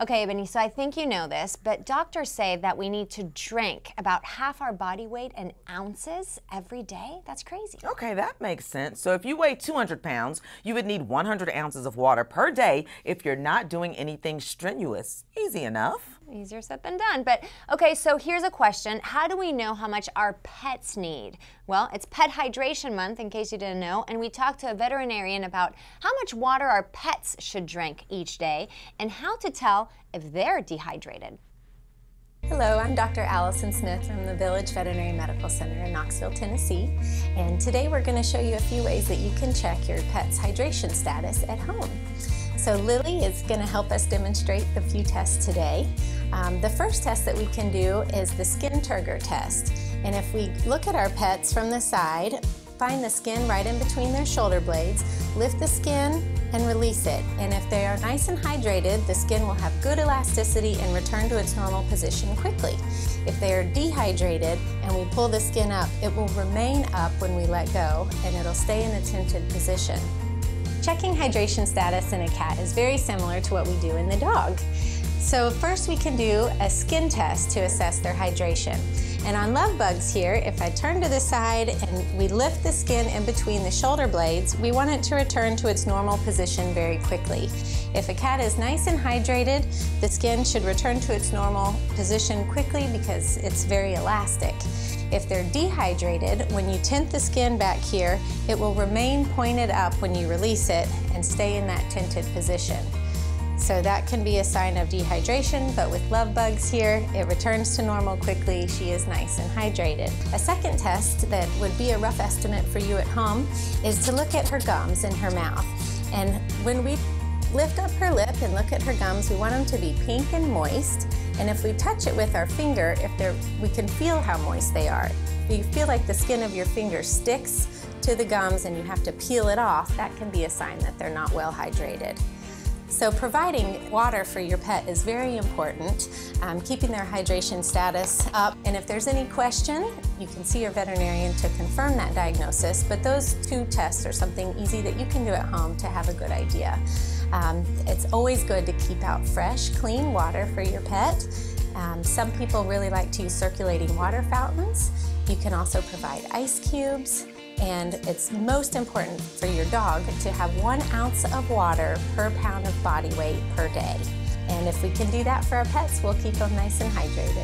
Okay, Ebony, so I think you know this, but doctors say that we need to drink about half our body weight in ounces every day. That's crazy. Okay, that makes sense. So if you weigh 200 pounds, you would need 100 ounces of water per day if you're not doing anything strenuous. Easy enough. Easier said than done. But okay, so here's a question How do we know how much our pets need? Well, it's Pet Hydration Month, in case you didn't know, and we talked to a veterinarian about how much water our pets should drink each day and how to tell if they're dehydrated. Hello, I'm Dr. Allison Smith from the Village Veterinary Medical Center in Knoxville, Tennessee. And today we're going to show you a few ways that you can check your pet's hydration status at home. So Lily is going to help us demonstrate a few tests today. Um, the first test that we can do is the skin turgor test. And if we look at our pets from the side, find the skin right in between their shoulder blades, lift the skin and release it. And if they are nice and hydrated, the skin will have good elasticity and return to its normal position quickly. If they are dehydrated and we pull the skin up, it will remain up when we let go and it'll stay in the tented position. Checking hydration status in a cat is very similar to what we do in the dog. So first we can do a skin test to assess their hydration. And on love bugs here, if I turn to the side and we lift the skin in between the shoulder blades, we want it to return to its normal position very quickly. If a cat is nice and hydrated, the skin should return to its normal position quickly because it's very elastic. If they're dehydrated, when you tent the skin back here, it will remain pointed up when you release it and stay in that tented position. So that can be a sign of dehydration, but with love bugs here, it returns to normal quickly. She is nice and hydrated. A second test that would be a rough estimate for you at home is to look at her gums in her mouth. And when we lift up her lip and look at her gums, we want them to be pink and moist. And if we touch it with our finger, if they're, we can feel how moist they are. If you feel like the skin of your finger sticks to the gums and you have to peel it off, that can be a sign that they're not well hydrated. So providing water for your pet is very important, um, keeping their hydration status up. And if there's any question, you can see your veterinarian to confirm that diagnosis. But those two tests are something easy that you can do at home to have a good idea. Um, it's always good to keep out fresh, clean water for your pet. Um, some people really like to use circulating water fountains. You can also provide ice cubes. And it's most important for your dog to have one ounce of water per pound of body weight per day. And if we can do that for our pets, we'll keep them nice and hydrated.